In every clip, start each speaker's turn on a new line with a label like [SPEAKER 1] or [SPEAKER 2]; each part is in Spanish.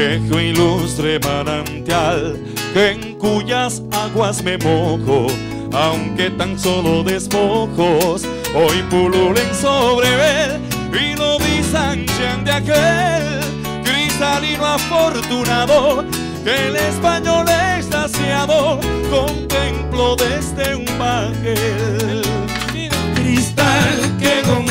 [SPEAKER 1] viejo ilustre manantial, en cuyas aguas me mojo, aunque tan solo despojos hoy pululen sobre él y lo disanchan de aquel cristalino afortunado el español extasiado contemplo desde un bajel. Cristal que con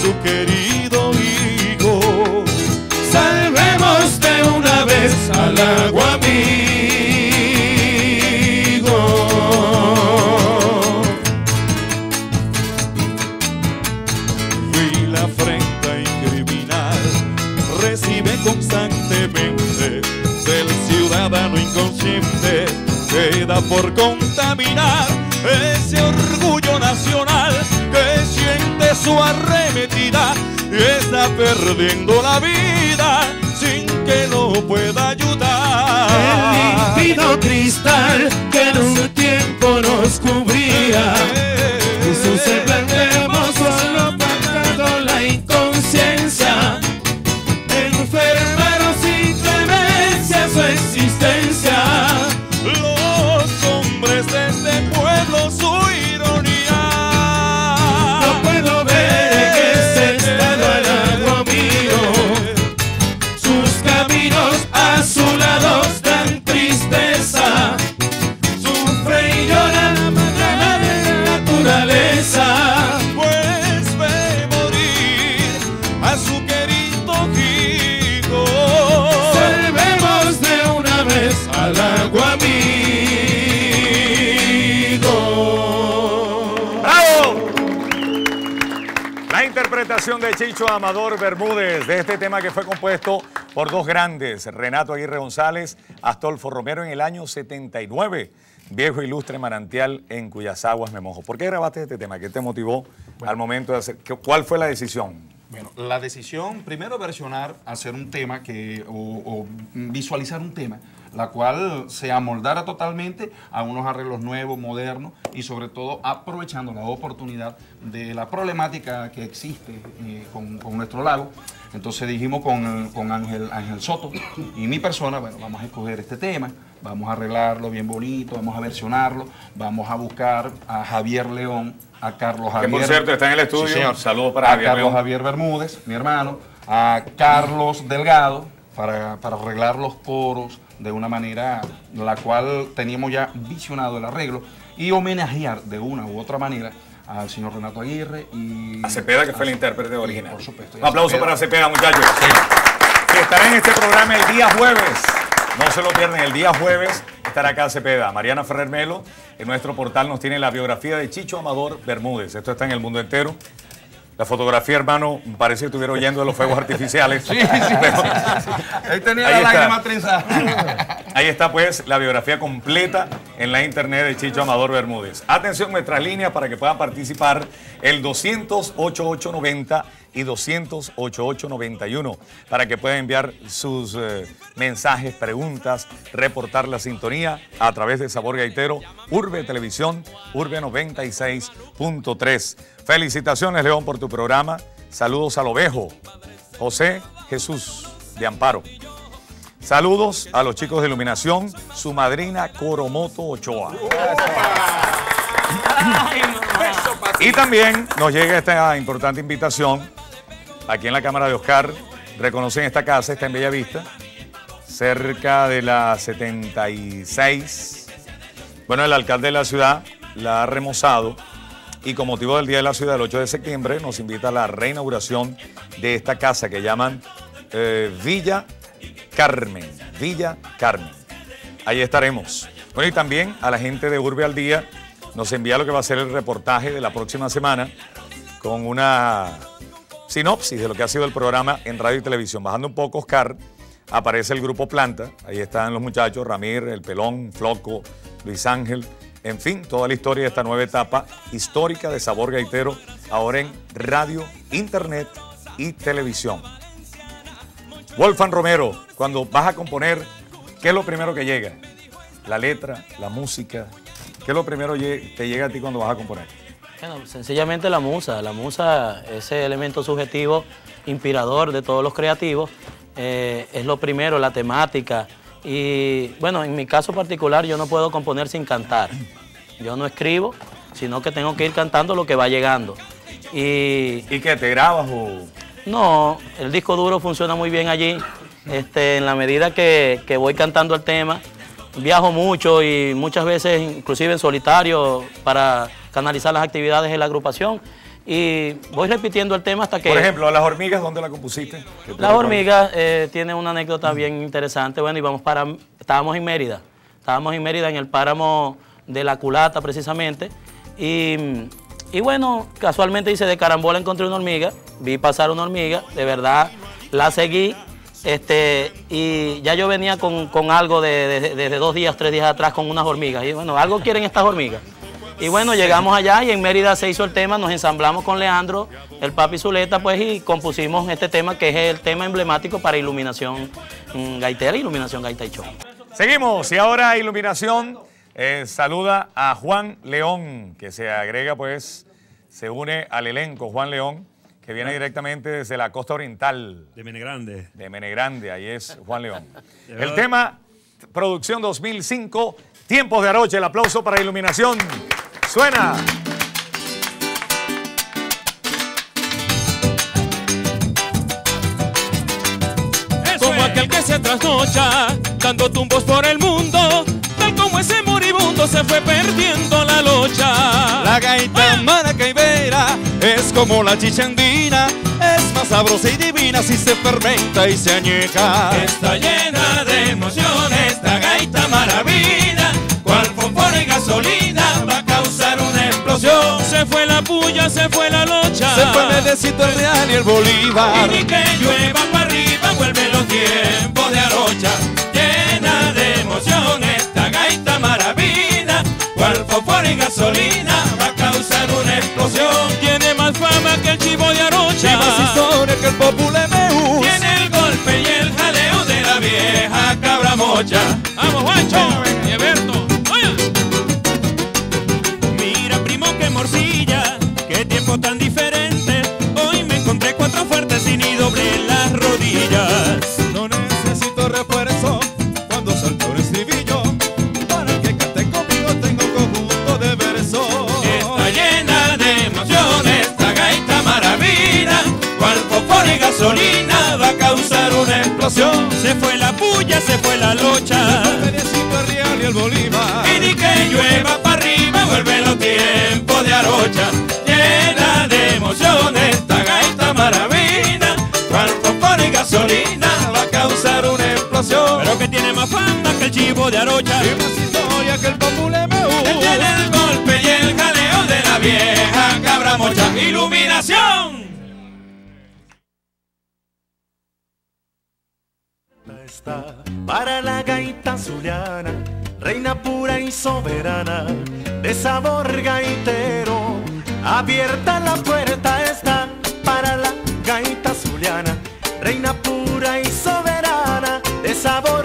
[SPEAKER 1] su querido hijo. Salvemos de una vez al agua amigo. Fui la afrenta y criminal, recibe constantemente del ciudadano inconsciente que da por contaminar su arremetida está perdiendo la vida sin que lo pueda ayudar. El límpido cristal La
[SPEAKER 2] interpretación de Chicho Amador Bermúdez de este tema que fue compuesto por dos grandes, Renato Aguirre González, Astolfo Romero en el año 79, viejo ilustre manantial en cuyas aguas me mojo. ¿Por qué grabaste este tema? ¿Qué te motivó al momento de hacer? ¿Cuál fue la decisión?
[SPEAKER 3] Bueno, la decisión, primero versionar, hacer un tema que, o, visualizar un tema, la cual se amoldara totalmente a unos arreglos nuevos, modernos y sobre todo aprovechando la oportunidad de la problemática que existe eh, con, con nuestro lago. Entonces dijimos con, con Ángel, Ángel Soto y mi persona, bueno, vamos a escoger este tema, vamos a arreglarlo bien bonito, vamos a versionarlo, vamos a buscar a Javier León, a Carlos
[SPEAKER 2] Que
[SPEAKER 3] Javier.
[SPEAKER 2] por cierto está en el estudio.
[SPEAKER 3] Sí, señor.
[SPEAKER 2] Saludos para
[SPEAKER 3] a
[SPEAKER 2] Javier
[SPEAKER 3] Carlos
[SPEAKER 2] León.
[SPEAKER 3] Javier Bermúdez, mi hermano, a Carlos Delgado, para, para arreglar los coros de una manera la cual teníamos ya visionado el arreglo y homenajear de una u otra manera al señor Renato Aguirre y
[SPEAKER 2] A Cepeda, que fue el intérprete original.
[SPEAKER 3] Por supuesto.
[SPEAKER 2] Un aplauso
[SPEAKER 3] Cepeda.
[SPEAKER 2] para Cepeda, muchachos. Que estará en este programa el día jueves. No se lo pierdan, el día jueves estará acá Cepeda. Mariana Ferrer Melo, en nuestro portal nos tiene la biografía de Chicho Amador Bermúdez. Esto está en el mundo entero. La fotografía, hermano, parece que estuviera oyendo de los fuegos artificiales.
[SPEAKER 3] Sí, sí, sí. Ahí tenía
[SPEAKER 2] Ahí
[SPEAKER 3] la lágrima trenzada.
[SPEAKER 2] Ahí está pues la biografía completa en la internet de Chicho Amador Bermúdez. Atención nuestras líneas para que puedan participar el 200-8890 y 200-8891 para que puedan enviar sus eh, mensajes, preguntas, reportar la sintonía a través de Sabor Gaitero, Urbe Televisión, Urbe 96.3. Felicitaciones León por tu programa. Saludos al ovejo, José Jesús de Amparo. Saludos a los chicos de iluminación, su madrina Coromoto Ochoa. Y también nos llega esta importante invitación aquí en la Cámara de Oscar. Reconocen esta casa, está en Bellavista, cerca de la 76. Bueno, el alcalde de la ciudad la ha remozado y con motivo del Día de la Ciudad del 8 de septiembre nos invita a la reinauguración de esta casa que llaman eh, Villa Carmen. Villa Carmen. Ahí estaremos. Bueno, y también a la gente de Urbe al Día, nos envía lo que va a ser el reportaje de la próxima semana con una sinopsis de lo que ha sido el programa en radio y televisión. Bajando un poco, Oscar, aparece el grupo Planta. Ahí están los muchachos, Ramir, El Pelón, Floco, Luis Ángel. En fin, toda la historia de esta nueva etapa histórica de Sabor Gaitero, ahora en radio, internet y televisión. Wolfan Romero, cuando vas a componer, ¿qué es lo primero que llega? La letra, la música. ¿Qué es lo primero que llega a ti cuando vas a componer?
[SPEAKER 4] Bueno, sencillamente la musa. La musa, ese elemento subjetivo, inspirador de todos los creativos, eh, es lo primero, la temática, y bueno, en mi caso particular yo no puedo componer sin cantar. Yo no escribo, sino que tengo que ir cantando lo que va llegando.
[SPEAKER 2] ¿Y, ¿Y qué? ¿Te grabas o...?
[SPEAKER 4] No, el disco duro funciona muy bien allí. Este, en la medida que, que voy cantando el tema, viajo mucho y muchas veces inclusive en solitario para canalizar las actividades de la agrupación y voy repitiendo el tema hasta que...
[SPEAKER 2] Por ejemplo, ¿Las hormigas dónde la compusiste?
[SPEAKER 4] Las hormigas eh, tiene una anécdota bien interesante. Bueno, íbamos para... Estábamos en Mérida. Estábamos en Mérida, en el páramo de la culata precisamente. Y, y bueno, casualmente dice, de carambola encontré una hormiga. Vi pasar una hormiga. De verdad, la seguí. Este, y ya yo venía con, algo desde de, de, dos días, tres días atrás con unas hormigas. Y bueno, algo quieren estas hormigas. Y bueno, llegamos allá y en Mérida se hizo el tema, nos ensamblamos con Leandro, el papi Zuleta, pues, y compusimos este tema que es el tema emblemático para iluminación mm, gaitera, iluminación gaita y show.
[SPEAKER 2] Seguimos, y ahora iluminación eh, saluda a Juan León, que se agrega, pues, se une al elenco, Juan León, que viene directamente desde la costa oriental.
[SPEAKER 1] De Menegrande.
[SPEAKER 2] De Menegrande, ahí es Juan León. El tema, producción 2005, Tiempos de Aroche, el aplauso para iluminación. Suena.
[SPEAKER 5] Como aquel que se trasnocha, dando tumbos por el mundo, tal como ese moribundo se fue perdiendo la locha.
[SPEAKER 6] La gaita maracaibera es como la chichandina, es más sabrosa y divina si se fermenta y se añeja.
[SPEAKER 5] Está llena de emociones, esta gaita maravilla, cual y gasolina se fue la puya, se fue la locha.
[SPEAKER 6] Se fue Medecito el Real y el Bolívar.
[SPEAKER 5] Y ni que llueva para arriba, vuelve los tiempos gasolina va a causar una explosión. Tiene más fama que el chivo de Arocha.
[SPEAKER 6] Y más historia que el Popule Meus.
[SPEAKER 5] Tiene el golpe y el jaleo de la vieja cabra mocha. Vamos, Juancho. Que llueva para arriba, vuelve los tiempos de Arocha esta gaita maravilla, cual pone gasolina va a causar una explosión.
[SPEAKER 1] Pero que tiene más fama que el chivo de Arocha.
[SPEAKER 6] Y más historia que el popule me
[SPEAKER 5] Tiene el golpe y el jaleo de la vieja cabra mocha. Iluminación.
[SPEAKER 6] Está para la gaita zuliana, reina pura y soberana, de sabor gaitero. Abierta la puerta está para la gaita zuliana, reina pura y soberana de sabor